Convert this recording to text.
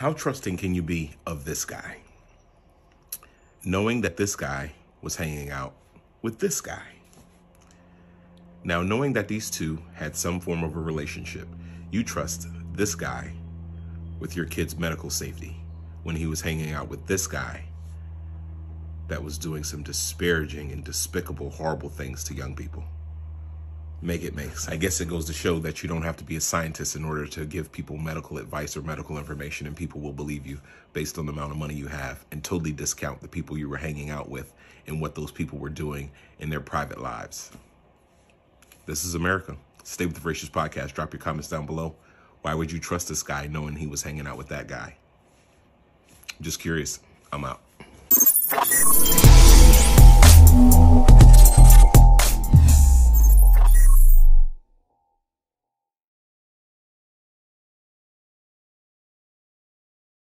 How trusting can you be of this guy? Knowing that this guy was hanging out with this guy. Now, knowing that these two had some form of a relationship, you trust this guy with your kid's medical safety when he was hanging out with this guy that was doing some disparaging and despicable, horrible things to young people. Make it makes. I guess it goes to show that you don't have to be a scientist in order to give people medical advice or medical information, and people will believe you based on the amount of money you have and totally discount the people you were hanging out with and what those people were doing in their private lives. This is America. Stay with the Voracious Podcast. Drop your comments down below. Why would you trust this guy knowing he was hanging out with that guy? Just curious. I'm out.